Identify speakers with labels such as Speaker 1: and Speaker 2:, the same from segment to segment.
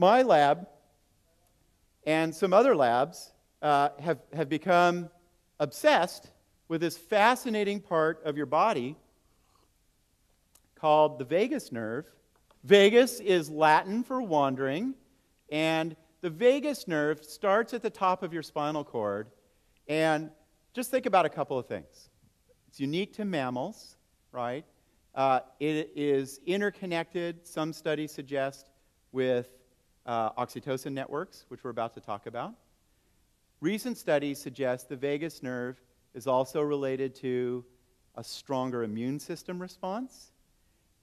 Speaker 1: My lab and some other labs uh, have, have become obsessed with this fascinating part of your body called the vagus nerve. Vagus is Latin for wandering, and the vagus nerve starts at the top of your spinal cord. And just think about a couple of things. It's unique to mammals, right? Uh, it is interconnected, some studies suggest, with uh, oxytocin networks, which we're about to talk about. Recent studies suggest the vagus nerve is also related to a stronger immune system response.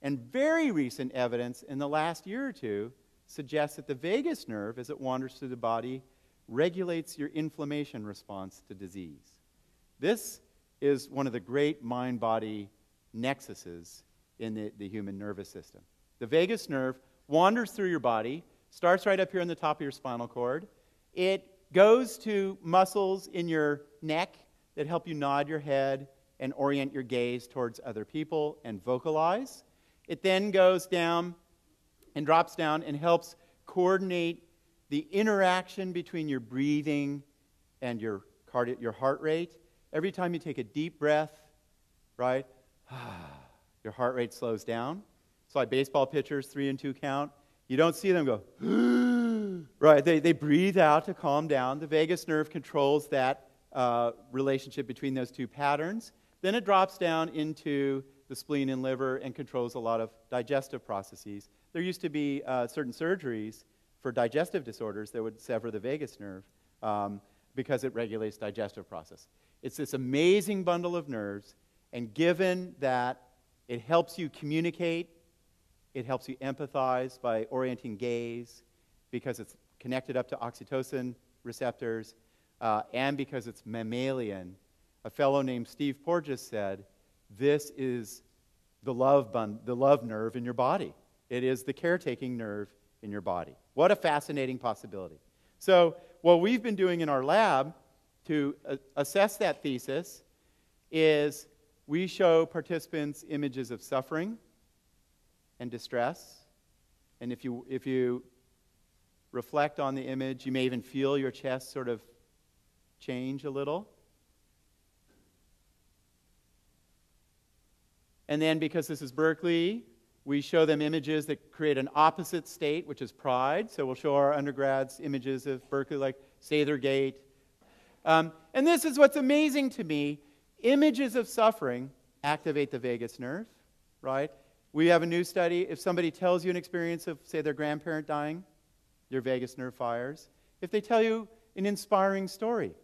Speaker 1: And very recent evidence in the last year or two suggests that the vagus nerve, as it wanders through the body, regulates your inflammation response to disease. This is one of the great mind body nexuses in the, the human nervous system. The vagus nerve wanders through your body, starts right up here on the top of your spinal cord. It goes to muscles in your neck that help you nod your head and orient your gaze towards other people and vocalize. It then goes down and drops down and helps coordinate the interaction between your breathing and your, cardi- your heart rate. Every time you take a deep breath, right, your heart rate slows down. It's like baseball pitchers, three and two count. You don't see them go, right? They, they breathe out to calm down. The vagus nerve controls that uh, relationship between those two patterns. Then it drops down into the spleen and liver and controls a lot of digestive processes. There used to be uh, certain surgeries for digestive disorders that would sever the vagus nerve um, because it regulates digestive process. It's this amazing bundle of nerves, and given that it helps you communicate it helps you empathize by orienting gaze because it's connected up to oxytocin receptors uh, and because it's mammalian. A fellow named Steve Porges said, This is the love, bun- the love nerve in your body. It is the caretaking nerve in your body. What a fascinating possibility. So, what we've been doing in our lab to uh, assess that thesis is we show participants images of suffering and distress. And if you, if you reflect on the image, you may even feel your chest sort of change a little. And then, because this is Berkeley, we show them images that create an opposite state, which is pride. So we'll show our undergrads images of Berkeley, like Sather Gate. Um, and this is what's amazing to me images of suffering activate the vagus nerve, right? We have a new study. If somebody tells you an experience of, say, their grandparent dying, your vagus nerve fires. If they tell you an inspiring story,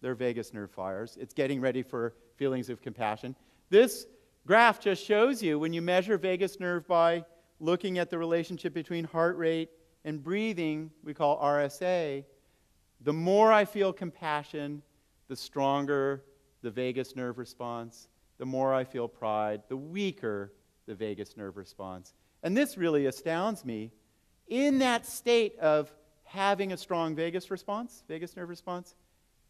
Speaker 1: their vagus nerve fires. It's getting ready for feelings of compassion. This graph just shows you when you measure vagus nerve by looking at the relationship between heart rate and breathing, we call RSA, the more I feel compassion, the stronger the vagus nerve response. The more I feel pride, the weaker the vagus nerve response. And this really astounds me. In that state of having a strong vagus response, vagus nerve response,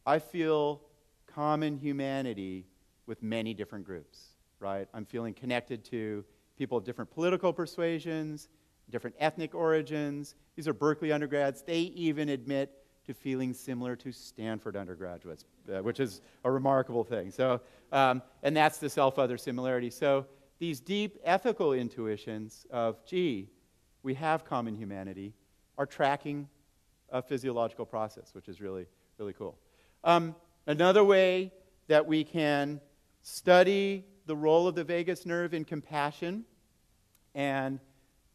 Speaker 1: I feel common humanity with many different groups, right? I'm feeling connected to people of different political persuasions, different ethnic origins. These are Berkeley undergrads. They even admit to feeling similar to Stanford undergraduates, uh, which is a remarkable thing. So, um, and that's the self-other similarity. So these deep ethical intuitions of, gee, we have common humanity, are tracking a physiological process, which is really, really cool. Um, another way that we can study the role of the vagus nerve in compassion and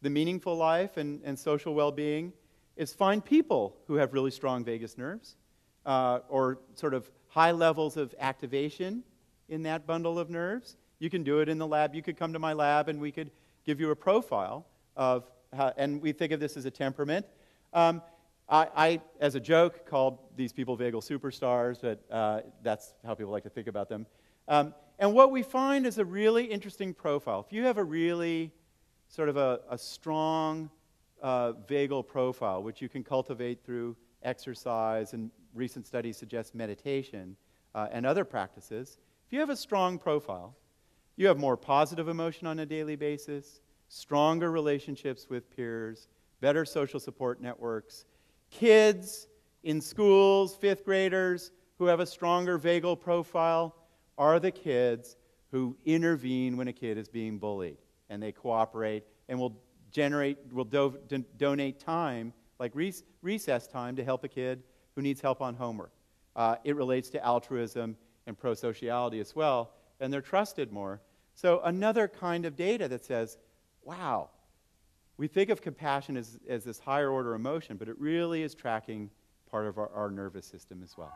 Speaker 1: the meaningful life and, and social well being is find people who have really strong vagus nerves uh, or sort of high levels of activation in that bundle of nerves you can do it in the lab. You could come to my lab and we could give you a profile of how, and we think of this as a temperament. Um, I, I, as a joke, called these people vagal superstars, but uh, that's how people like to think about them. Um, and what we find is a really interesting profile. If you have a really sort of a, a strong uh, vagal profile, which you can cultivate through exercise, and recent studies suggest meditation uh, and other practices, if you have a strong profile, you have more positive emotion on a daily basis, stronger relationships with peers, better social support networks. Kids in schools, fifth graders who have a stronger vagal profile are the kids who intervene when a kid is being bullied and they cooperate and will generate, will do, do, donate time, like rec- recess time, to help a kid who needs help on homework. Uh, it relates to altruism and prosociality as well, and they're trusted more. So, another kind of data that says, wow, we think of compassion as, as this higher order emotion, but it really is tracking part of our, our nervous system as well.